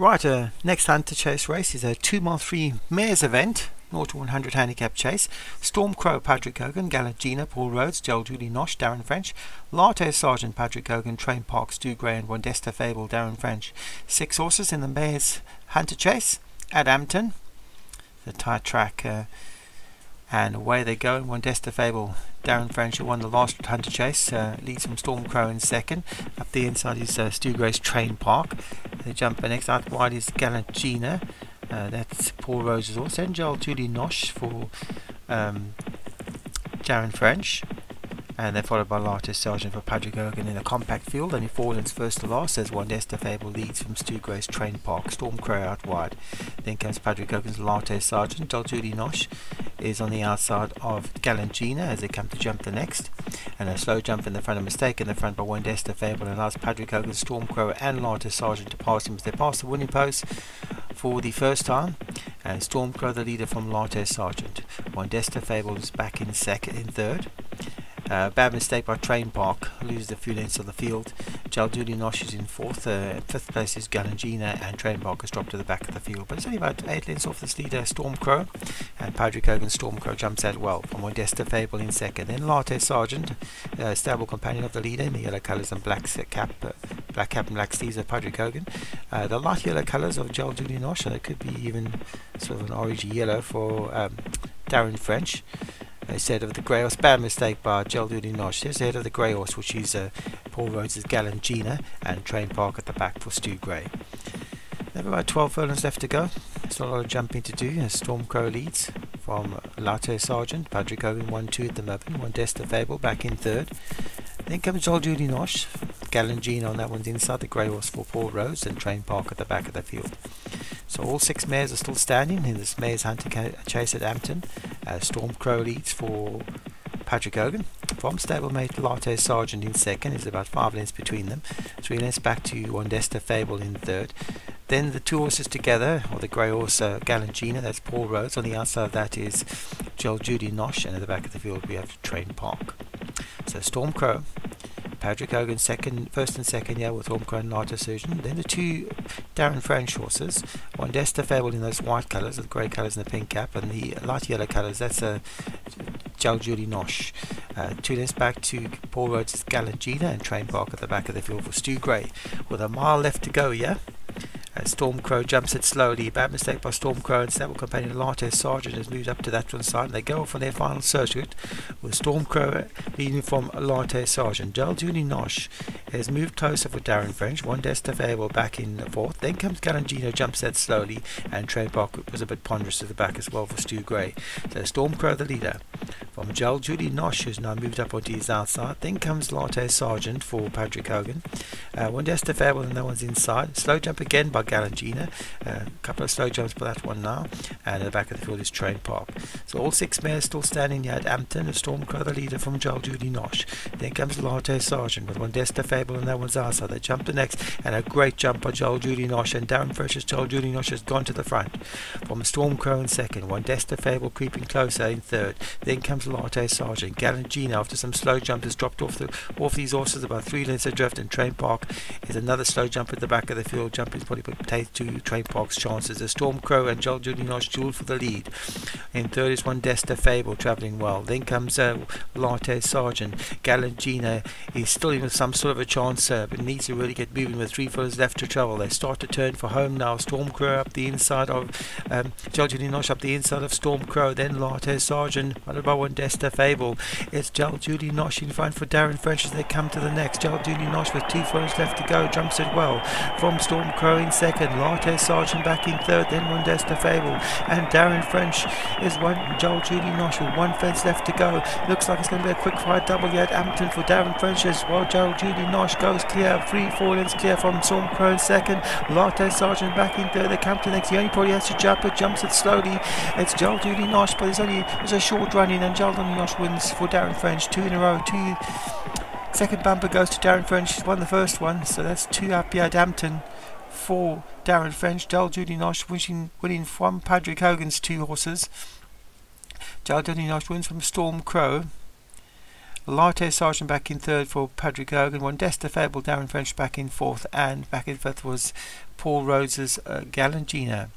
Right, uh, next Hunter Chase race is a 2 mile 3 mares event, 0 to 100 handicap chase. Storm Crow, Patrick Hogan, Galagina, Paul Rhodes, Joel Julie Nosh, Darren French, Latte Sergeant, Patrick Hogan, Train Park, Stu Gray, and Wandesta Fable, Darren French. Six horses in the mares Hunter Chase at Ampton. The tight track. Uh, and away they go. Wandesta Fable, Darren French, who won the last Hunter Chase, uh, leads from Storm Crow in second. Up the inside is uh, Stu Gray's Train Park. They jumper next out wide is Gallant Gina. Uh, that's Paul Rhodes's horse. And Joel Nosh for um, Darren French and then followed by Latte Sergeant for Patrick Hogan in a compact field. Only four lengths first to last as Wandesta Fable leads from Stu Gray's Train Park. Storm Crow out wide. Then comes Patrick Hogan's Latte Sergeant. Judy Nosh is on the outside of Galangina as they come to jump the next. And a slow jump in the front, a mistake in the front by Wandesta Fable allows Patrick Storm Crow and Latte Sergeant to pass him as they pass the winning post for the first time. And Storm Crow the leader from Latte Sergeant. Wandesta Fable is back in second in third. Uh, bad mistake by Train Park, loses a few lengths of the field. Jalduli Nosh is in fourth. Uh, fifth place is Galangina, and Train Park has dropped to the back of the field. But it's only about eight lengths off this leader, Storm Crow. And Patrick Hogan Storm Crow jumps out well. From Modesta Fable in second. Then Latte Sergeant, uh, stable companion of the leader in the yellow colours and black cap. Uh, black cap and black sleeves of Patrick Hogan. Uh, the light yellow colours of Joel Julian Nosh, and it could be even sort of an orange yellow for um, Darren French. Instead of the grey horse. Bad mistake by Geldudi Nosh. There's the head of the grey horse, which is uh, Paul Rhodes' Galangina, and Train Park at the back for Stu Gray. They have about 12 furlongs left to go. There's not a lot of jumping to do as Storm Crow leads from Latte Sergeant. Patrick Owen 1 2 at the moment. One Desta Fable back in third. Then comes Judy Nosh. Galangina on that one's inside. The grey horse for Paul Rhodes and Train Park at the back of the field. So all six mares are still standing in this mares hunter chase at Ampton. Uh, Storm Crow leads for Patrick Hogan. From stablemate Latte Sergeant in second is about five lengths between them. Three lengths back to Wandesta Fable in third. Then the two horses together, or the grey horse uh, Galangina, that's Paul Rhodes. On the outside of that is Joel Judy Nosh, and at the back of the field we have Train Park. So Storm Crow Patrick Hogan second, first and second year with and Latte Sergeant. Then the two Darren French horses, one Desta Fable in those white colours, the grey colours and the pink cap, and the light yellow colours, that's a Jal Julie Nosh. Uh, two lengths back to Paul Rhodes' Galangina and Train Park at the back of the field for Stu Gray. With a mile left to go, yeah? Stormcrow jumps it slowly. Bad mistake by Stormcrow and stable companion Latte Sergeant has moved up to that one side. And They go off on their final circuit with Stormcrow leading from Latte Sergeant. Julie Nosh has moved closer for Darren French. One Destafable back in the fourth. Then comes Galangino, jumps that slowly, and Train Park was a bit ponderous to the back as well for Stu Gray. So Stormcrow the leader. From Joel Judy Nosh has now moved up onto his outside. Then comes Latte Sergeant for Patrick Hogan. Uh, one Destafable and no one's inside. Slow jump again by Galangina. A uh, couple of slow jumps for that one now. And at the back of the field is Train Park. So all six mares still standing here at Ampton. A Stormcrow the leader from Joel Judy Nosh. Then comes Latte Sergeant with one Destafable Fable and that one's outside. They jump the next and a great jump by Joel Judy Nosh and Darren French's Joel Judy Nosh has gone to the front. From Stormcrow in second, one Desta Fable creeping closer in third. Then comes Latte Sergeant. Galangina after some slow jump has dropped off the off these horses about three lengths adrift and Train Park is another slow jump at the back of the field. Jump is probably put to Train Park's chances. The Stormcrow and Joel Judy Nosh duel for the lead. In third is one Desta Fable travelling well. Then comes uh, Latte Sergeant. Galangina is still in some sort of a chance, uh, but needs to really get moving with three furlongs left to travel. They start to turn for home now. Stormcrow up the inside of um, Julie Nosh up the inside of Stormcrow. Then Latte Sergeant, followed by one Desta Fable. It's Julie Nosh in front for Darren French as they come to the next. Julie Nosh with two furlongs left to go jumps it well from Storm Crow in second. Latte Sergeant back in third. Then one Fable and Darren French is one. Joel Julie Nosh with one fence left to go. Looks like it's going to be a quick fire double yet. Ampton for Darren French as well. Joel Julie Nosh goes clear, three, four lengths clear from Storm Crow in second. Latte Sergeant back in third. They come to the next. He only probably has to jump it, jumps it slowly. It's Joel Julie Nosh, but there's only it's a short running, and Joel Julie Nosh wins for Darren French. Two in a row. Two. Second bumper goes to Darren French. He's won the first one, so that's two up at Hampton for Darren French. Joel Julie Nosh winning, winning from Patrick Hogan's two horses. Joel Julie Nosh wins from Storm Crow. Latte Sergeant back in third for Patrick Hogan. One Desta Fable, Darren French back in fourth, and back in fifth was Paul Rhodes's uh, Galangina.